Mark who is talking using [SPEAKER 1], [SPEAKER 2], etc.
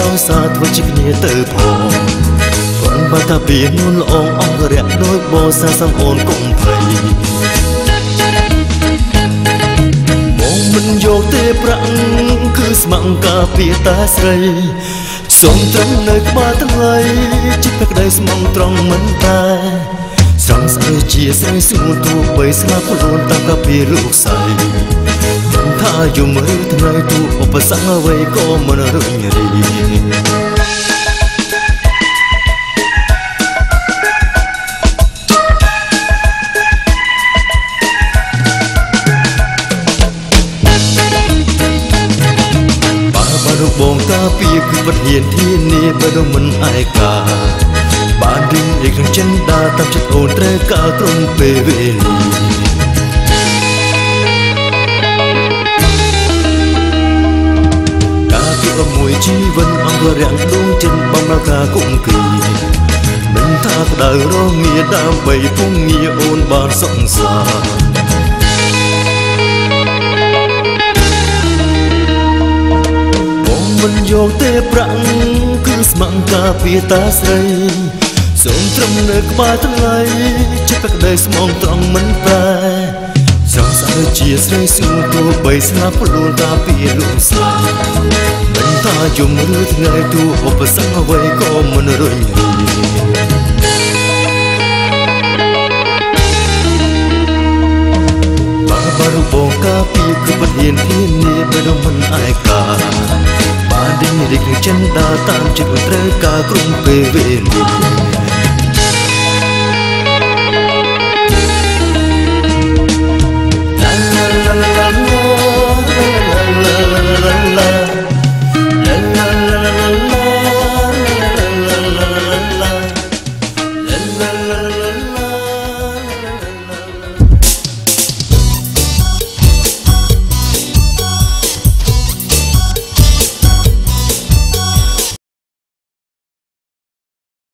[SPEAKER 1] ដោយសារធ្វើជាគ្នាទៅផងព្រោះបើតាពីនួនល្អអង្គរៈដោយបោសាសំអូនកុំភ័យបងមិនយកទេប្រាក់គឺស្ម័គ្រការពារតាស្រី សូមត្រង់នៅក្បាលទាំងឡាយចិត្តក្តីស្មងត្រង់មិនតែស្រងស្អើជាស្រីស្ងួនទួបីស្លាប់ខ្លួនតាមកាពីលោកស្រីមិនថាយំឬថ្ងៃទូឧបសគ្គអ្វីក៏មិនរញរី របងតាពីគឺបទហ៊ានធានាបើរមិនឯកាបានរីងរីកក្នុងចិនដាតាមចិត្តអូនត្រូវការក្រុមពេលវេលាការពីអមួយជីវិតអង្គរាំងដួងចិត្តបំរើការគុំគីមិនថាក្តៅរងាដើម្បីពុំងារអូនបានសុខសាបង យកទេប្រាក់គឺស្ម័គ្រការពារតាស្រីសូមត្រឹមនៅក្បាលថ្លៃចិត្តក្តីស្មងត្រង់មិនប្រែស្រស់ស្អាតជាស្រីស្ងួនទោះបីស្លាប់ខ្លួនការពារលោកស្រីមិនថាយំឬថ្ងៃទូឧបសគ្គអ្វីក៏មិនរញរី បាន